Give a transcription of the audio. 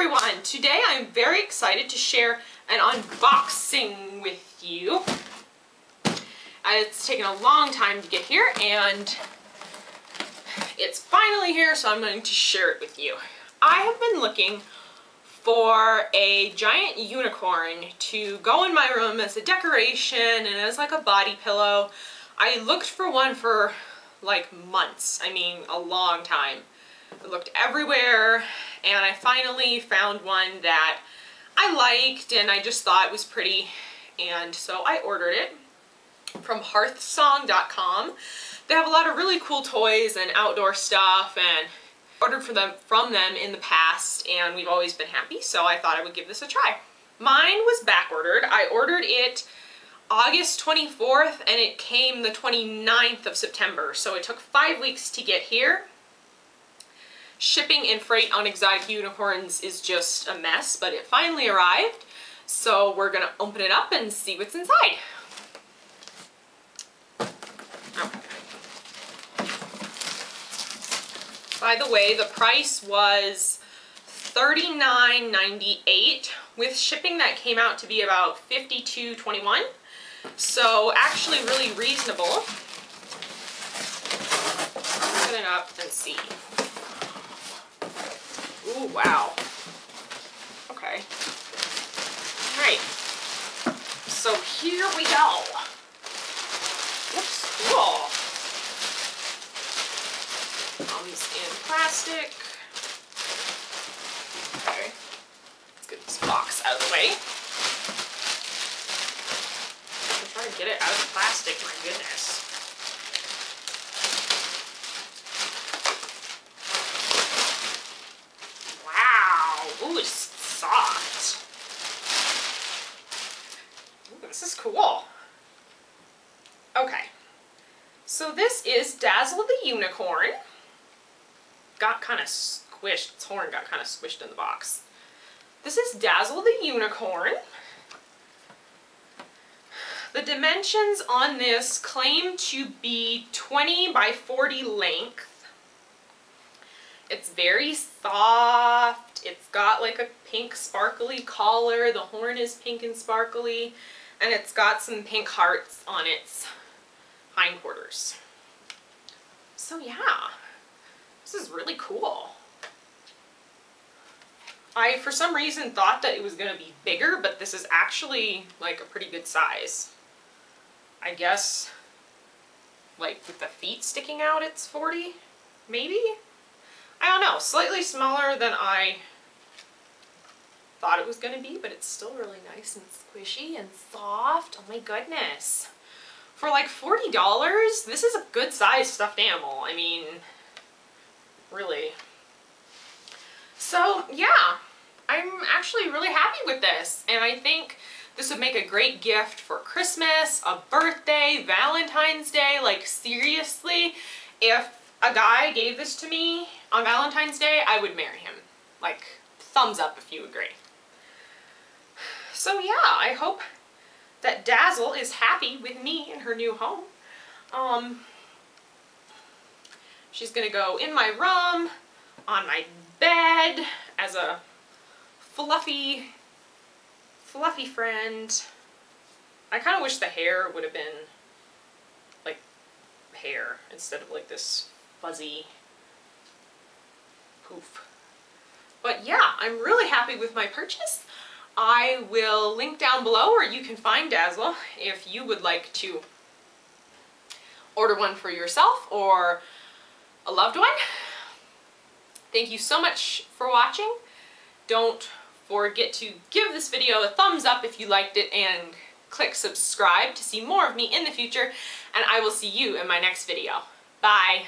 everyone! Today I'm very excited to share an unboxing with you. Uh, it's taken a long time to get here and it's finally here so I'm going to share it with you. I have been looking for a giant unicorn to go in my room as a decoration and as like a body pillow. I looked for one for like months, I mean a long time. I looked everywhere and I finally found one that I liked and I just thought it was pretty and so I ordered it from hearthsong.com. They have a lot of really cool toys and outdoor stuff and ordered for them from them in the past and we've always been happy so I thought I would give this a try. Mine was back ordered. I ordered it August 24th and it came the 29th of September so it took five weeks to get here Shipping and freight on exotic unicorns is just a mess, but it finally arrived. So we're gonna open it up and see what's inside. Oh. By the way, the price was $39.98. With shipping that came out to be about $52.21. So actually really reasonable. Open it up and see. Ooh, wow. Okay. All right. So here we go. Whoops. Cool. Comes in plastic. Okay. Let's get this box out of the way. I'm trying to get it out of the plastic, my goodness. This is cool. Okay. So this is Dazzle the Unicorn. Got kind of squished. Its horn got kind of squished in the box. This is Dazzle the Unicorn. The dimensions on this claim to be 20 by 40 length. It's very soft. It's got like a pink sparkly collar. The horn is pink and sparkly and it's got some pink hearts on its hindquarters. So yeah, this is really cool. I, for some reason, thought that it was going to be bigger, but this is actually, like, a pretty good size. I guess, like, with the feet sticking out, it's 40, maybe? I don't know, slightly smaller than I thought it was going to be, but it's still really nice and squishy and soft. Oh my goodness. For like $40, this is a good size stuffed animal. I mean, really. So yeah, I'm actually really happy with this. And I think this would make a great gift for Christmas, a birthday, Valentine's Day. Like seriously, if a guy gave this to me on Valentine's Day, I would marry him. Like, thumbs up if you agree. So yeah, I hope that Dazzle is happy with me in her new home. Um, she's to go in my room, on my bed, as a fluffy, fluffy friend. I kind of wish the hair would have been like hair instead of like this fuzzy poof. But yeah, I'm really happy with my purchase. I will link down below where you can find Dazzle if you would like to order one for yourself or a loved one. Thank you so much for watching. Don't forget to give this video a thumbs up if you liked it and click subscribe to see more of me in the future and I will see you in my next video. Bye!